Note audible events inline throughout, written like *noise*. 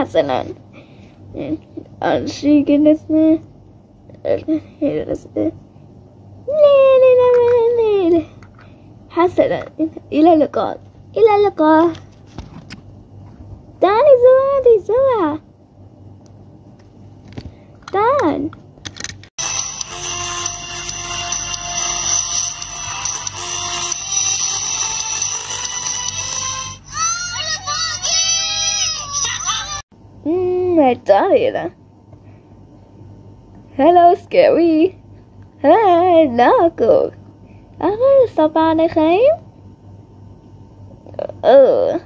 حسنا أرشي جلسنا حسنا إلى اللقاء إلى اللقاء تعالي زوادي سوا تعال Mmm, Dahlia. Hello, Scary. Hi, Knuckles. I'm gonna stop on the game. Uh,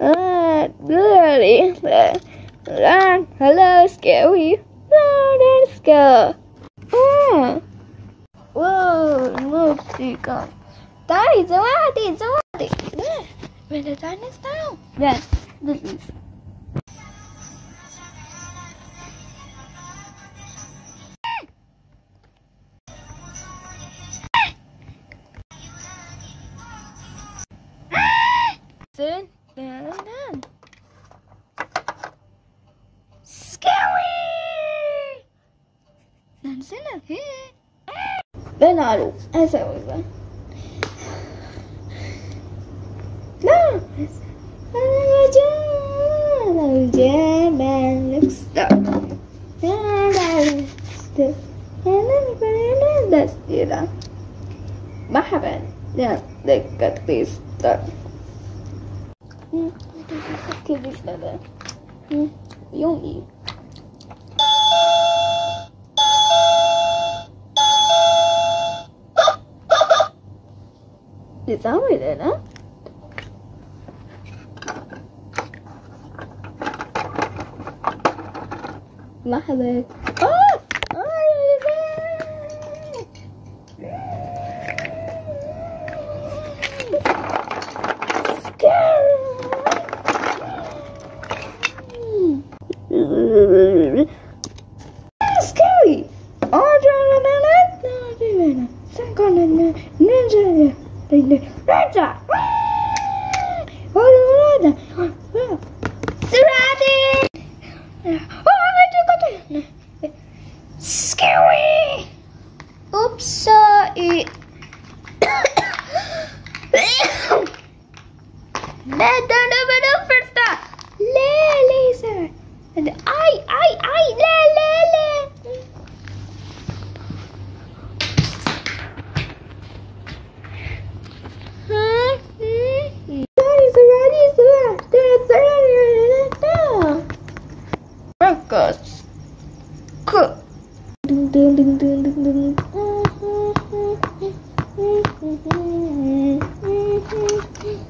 uh, goody. Uh, hello, Scary. Oh, let's go. Ah. Whoa, música. Daddy, Daddy, Daddy. There, when the time is down. Yes, this is. dun, dun, dun. Scary! That's enough here. As I was there. No! Oh, yeah, man, look stuck. You know. What happened? Yeah, they got this stuck. Kedi istedi. Yum iyi. Güzel miydi lan? Lahana. Oh. Scary! Oops, sorry. Better first. Le, laser. And I, I, I, le, le, le. Thank you.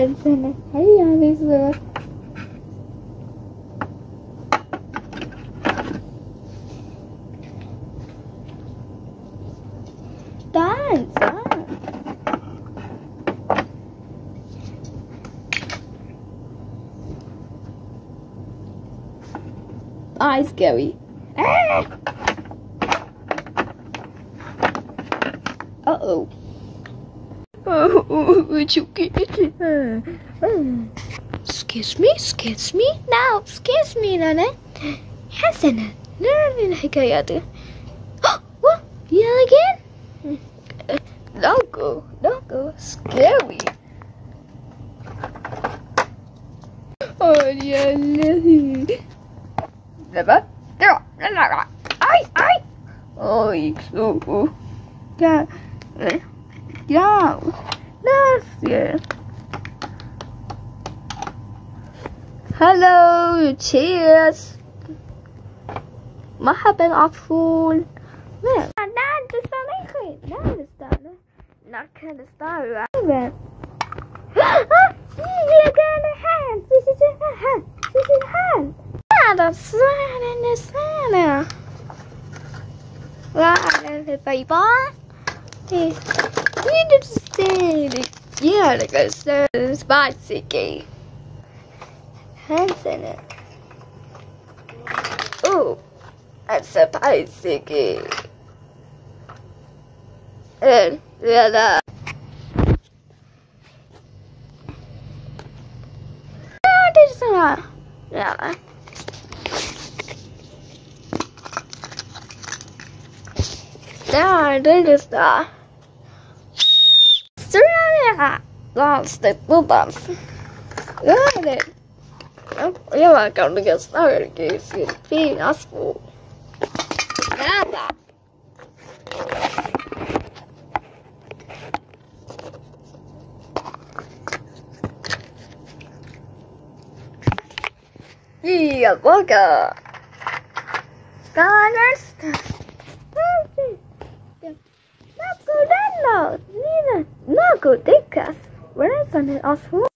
and then hey on these little dance eyes scary ah! uh-oh oh. Oh, it's okay. Excuse me, excuse me. No, excuse me, Nana. حسنا نرى الحكايات. What? Yeah, again? *laughs* Don't go, don't go. Scary. Oh, yeah, Never. There. Ay, ay. Oh, so. Yeah. Yeah. Gracias. Hello, cheers. مرحبا عطفول لا لا تستطيعي لا تستطيع لا كان تستطيع *gasps* يا كان حال في سجن حال في سجن حال هذا صار النسانة لا البيبا You need to stay. Yeah, like I said, spicy cake. Hands in it. Oh, that's a spicy cake. And. Yeah, this one. Uh, yeah. Yeah, this is that. Serena! Lost the bulldogs. Got it. Oh, you're not going to get started, guys. You're being useful. Nada. Yeah, boga. Gunners. Naku Nino. Nina. Naku Dickas. Where is it? Oswald?